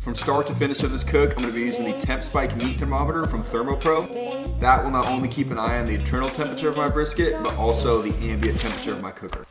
From start to finish of this cook, I'm going to be using the TempSpike meat thermometer from ThermoPro. That will not only keep an eye on the internal temperature of my brisket, but also the ambient temperature of my cooker.